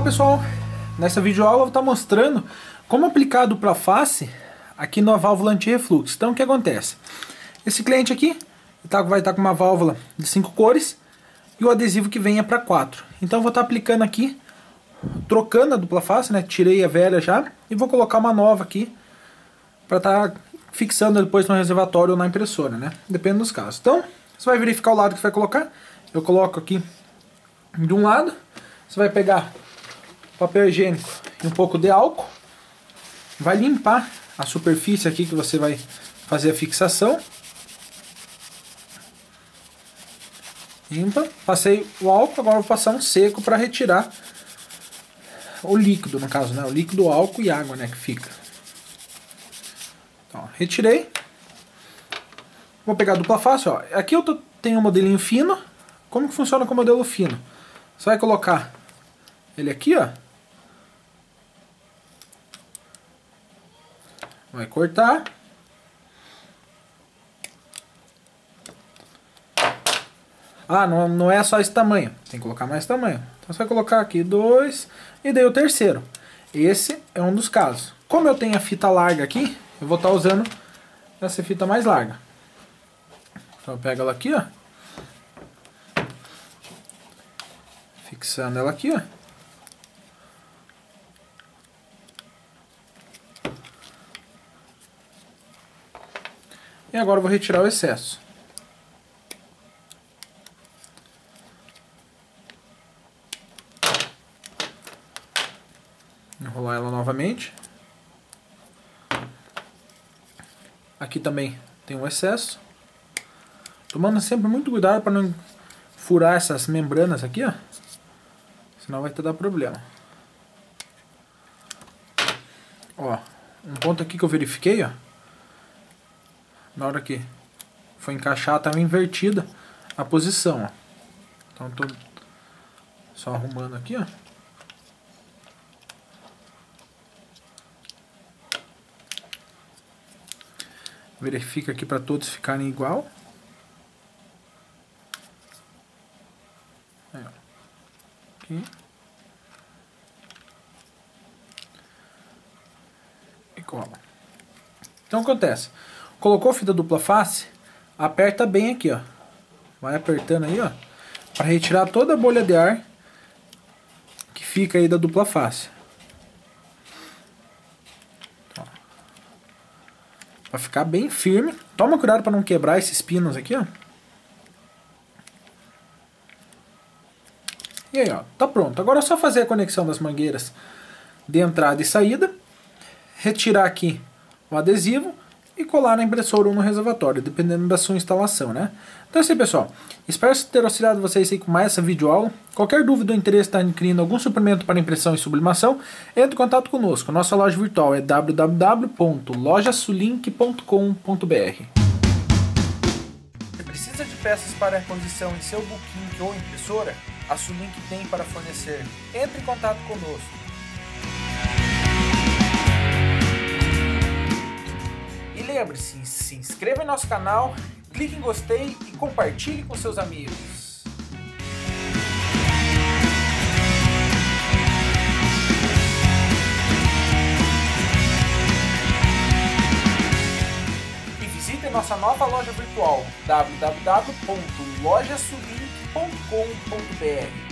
Olá pessoal, nessa videoaula eu vou estar mostrando como aplicar a dupla face aqui na válvula anti-refluxo. Então o que acontece? Esse cliente aqui tá, vai estar com uma válvula de 5 cores e o adesivo que vem é para 4. Então eu vou estar aplicando aqui, trocando a dupla face, né? tirei a velha já e vou colocar uma nova aqui para estar fixando depois no reservatório ou na impressora, né? Depende dos casos. Então, você vai verificar o lado que vai colocar. Eu coloco aqui de um lado. Você vai pegar papel higiênico e um pouco de álcool. Vai limpar a superfície aqui que você vai fazer a fixação. Limpa. Passei o álcool, agora vou passar um seco para retirar o líquido, no caso, né? O líquido, álcool e água, né? Que fica. Então, retirei. Vou pegar a dupla face, ó. Aqui eu tô, tenho um modelinho fino. Como que funciona com o modelo fino? Você vai colocar ele aqui, ó. Vai cortar. Ah, não, não é só esse tamanho. Tem que colocar mais tamanho. Então você vai colocar aqui dois e daí o terceiro. Esse é um dos casos. Como eu tenho a fita larga aqui, eu vou estar tá usando essa fita mais larga. Então eu pego ela aqui, ó. Fixando ela aqui, ó. E agora vou retirar o excesso. Enrolar ela novamente. Aqui também tem um excesso. Tomando sempre muito cuidado para não furar essas membranas aqui, ó. Senão vai ter dar problema. Ó, um ponto aqui que eu verifiquei, ó na hora que foi encaixar estava invertida a posição, ó. Então tô só arrumando aqui, ó. Verifica aqui para todos ficarem igual. Aqui. E cola. Então acontece. Colocou fita dupla face, aperta bem aqui, ó. Vai apertando aí, ó. Para retirar toda a bolha de ar que fica aí da dupla face. Para ficar bem firme. Toma cuidado para não quebrar esses pinos aqui, ó. E aí, ó, tá pronto. Agora é só fazer a conexão das mangueiras de entrada e saída. Retirar aqui o adesivo e colar na impressora ou no reservatório, dependendo da sua instalação, né? Então é assim, pessoal. Espero ter auxiliado vocês aí com mais essa videoaula. Qualquer dúvida ou interesse está adquirindo algum suplemento para impressão e sublimação, entre em contato conosco. Nossa loja virtual é www.lojasulink.com.br Precisa de peças para reposição em seu booking ou impressora? A Sulink tem para fornecer. Entre em contato conosco. Lembre-se, se inscreva em nosso canal, clique em gostei e compartilhe com seus amigos. Nossa nova loja virtual www.lojasulink.com.br